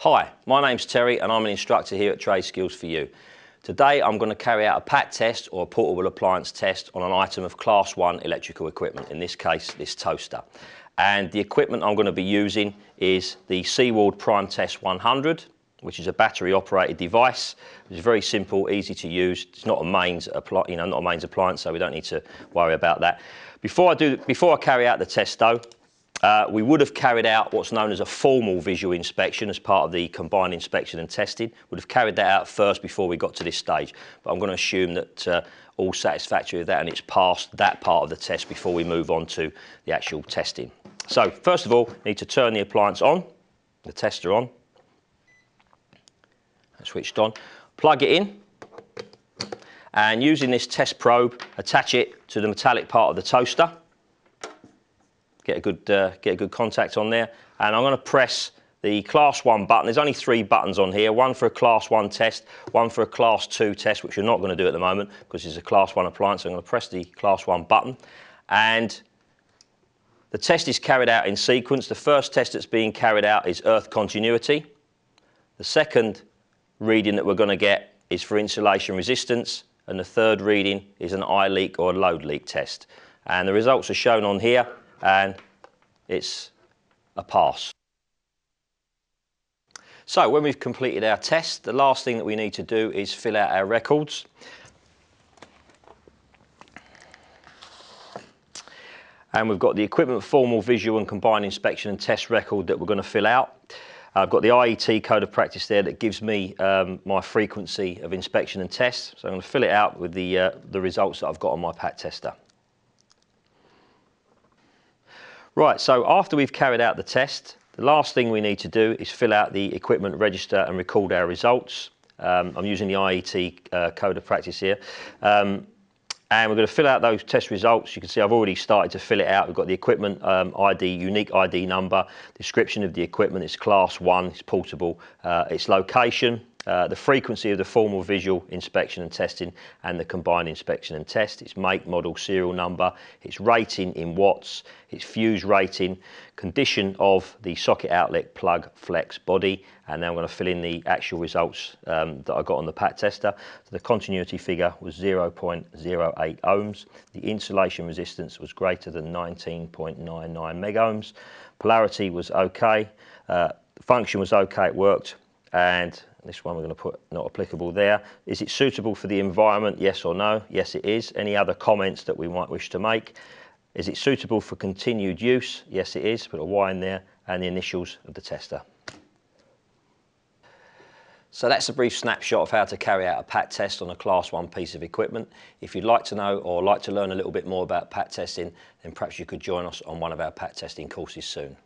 Hi, my name's Terry and I'm an instructor here at Trade Skills 4U. Today I'm going to carry out a PAT test or a portable appliance test on an item of class 1 electrical equipment, in this case this toaster. And the equipment I'm going to be using is the Seaward PrimeTest 100 which is a battery operated device. It's very simple, easy to use. It's not a mains, you know, not a mains appliance, so we don't need to worry about that. Before I, do, before I carry out the test though, we would have carried out what's known as a formal visual inspection as part of the combined inspection and testing. Would have carried that out first before we got to this stage. But I'm going to assume that uh, all satisfactory with that and it's passed that part of the test before we move on to the actual testing. So first of all, need to turn the appliance on, the tester on switched on. Plug it in and using this test probe, attach it to the metallic part of the toaster. Get a good, uh, get a good contact on there. And I'm going to press the class 1 button. There's only three buttons on here, one for a class 1 test, one for a class 2 test, which we're not going to do at the moment because it's a class 1 appliance. So I'm going to press the class 1 button and the test is carried out in sequence. The first test that's being carried out is earth continuity. The second reading that we're going to get is for insulation resistance and the third reading is an I leak or load leak test. And the results are shown on here and it's a pass. So when we've completed our test, the last thing that we need to do is fill out our records. And we've got the equipment formal visual and combined inspection and test record that we're going to fill out. I've got the IET code of practice there that gives me um, my frequency of inspection and test. So I'm going to fill it out with the, uh, the results that I've got on my PAT tester. Right, so after we've carried out the test, the last thing we need to do is fill out the equipment register and record our results. Um, I'm using the IET uh, code of practice here. Um, and we're going to fill out those test results. You can see I've already started to fill it out. We've got the equipment um, ID, unique ID number, description of the equipment, it's class one, it's portable, uh, its location, uh, the frequency of the formal visual inspection and testing and the combined inspection and test, its make, model, serial number, its rating in watts, its fuse rating, condition of the socket outlet plug flex body, and then I'm going to fill in the actual results um, that I got on the PAT tester. So the continuity figure was 0.08 ohms, the insulation resistance was greater than 19.99 megohms, polarity was okay, uh, function was okay, it worked, and this one we're going to put not applicable there. Is it suitable for the environment? Yes or no? Yes, it is. Any other comments that we might wish to make? Is it suitable for continued use? Yes, it is. Put a Y in there and the initials of the tester. So that's a brief snapshot of how to carry out a PAT test on a class one piece of equipment. If you'd like to know or like to learn a little bit more about PAT testing, then perhaps you could join us on one of our PAT testing courses soon.